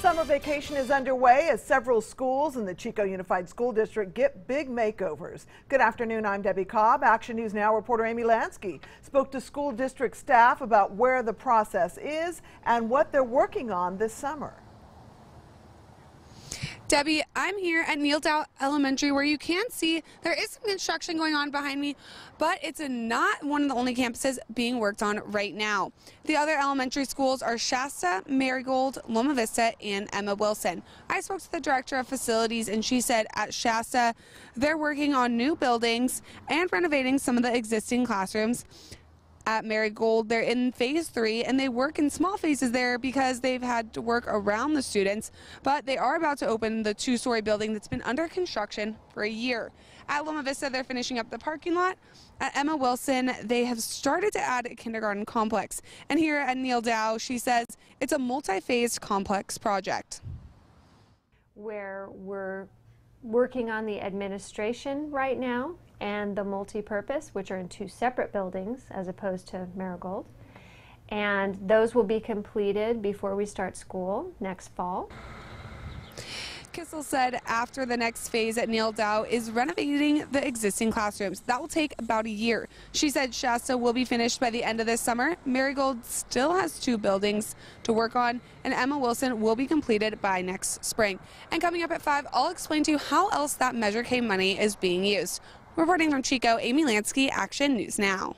Summer vacation is underway as several schools in the Chico Unified School District get big makeovers. Good afternoon, I'm Debbie Cobb. Action News Now reporter Amy Lansky spoke to school district staff about where the process is and what they're working on this summer. Debbie, I'm here at Neal Dow Elementary where you can see there is some construction going on behind me, but it's not one of the only campuses being worked on right now. The other elementary schools are Shasta, Marigold, Loma Vista, and Emma Wilson. I spoke to the director of facilities and she said at Shasta they're working on new buildings and renovating some of the existing classrooms at Marigold. They're in phase three and they work in small phases there because they've had to work around the students, but they are about to open the two story building that's been under construction for a year. At Loma Vista, they're finishing up the parking lot. At Emma Wilson, they have started to add a kindergarten complex. And here at Neal Dow, she says it's a multi phased complex project. Where we're working on the administration right now and the multi-purpose, which are in two separate buildings as opposed to Marigold. And those will be completed before we start school next fall. Kissel said after the next phase at Neal Dow is renovating the existing classrooms. That will take about a year. She said Shasta will be finished by the end of this summer. Marigold still has two buildings to work on, and Emma Wilson will be completed by next spring. And coming up at 5, I'll explain to you how else that Measure K money is being used. Reporting from Chico, Amy Lansky, Action News Now.